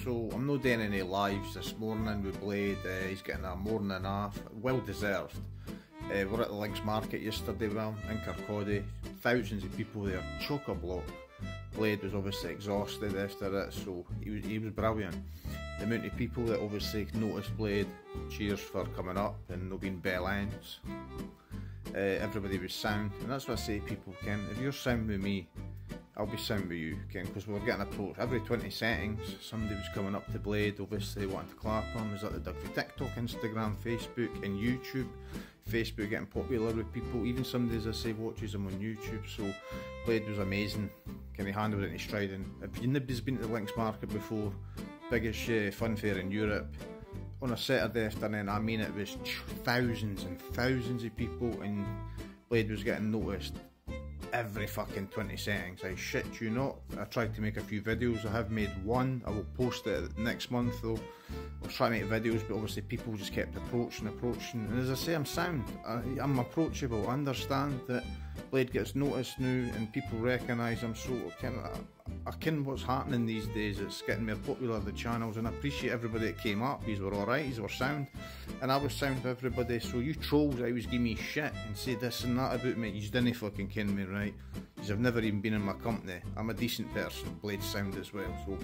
So I'm not doing any lives this morning with Blade. Uh, he's getting a morning off, well deserved. Uh, we're at the Links Market yesterday, well, in Kirkcaldy. Thousands of people there, chock a block. Blade was obviously exhausted after it, so he was, he was brilliant. The amount of people that obviously noticed Blade, cheers for coming up and not being bell ends. Uh, everybody was sound, and that's what I say people, Ken. If you're sound with me, I'll be sound with you, Ken, because we were getting approached every 20 settings. Somebody was coming up to Blade, obviously wanting to clap him. Was that the dug for TikTok, Instagram, Facebook, and YouTube? Facebook getting popular with people. Even somebody, as I say, watches him on YouTube. So Blade was amazing. Can he handle it in stride? If anybody's been to the Links Market before, biggest uh, fun fair in Europe. On a Saturday afternoon, I mean it was thousands and thousands of people, and Blade was getting noticed every fucking 20 settings. I shit you not. I tried to make a few videos. I have made one. I will post it next month though. I was trying to make videos, but obviously people just kept approaching, approaching. And as I say, I'm sound. I, am approachable. I understand that Blade gets noticed now and people recognise him. So kind of, I what's happening these days. It's getting more popular, the channels, and I appreciate everybody that came up. These were alright, these were sound. And I was sound to everybody. So you trolls always give me shit and say this and that about me. You didn't fucking ken me, right? Because I've never even been in my company. I'm a decent person, Blade sound as well. So